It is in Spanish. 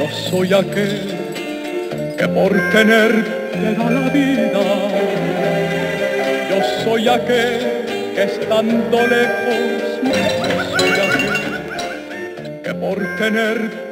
Yo soy aquel que por tenerte da la vida. Yo soy aquel que estando lejos, yo soy aquel que por tenerte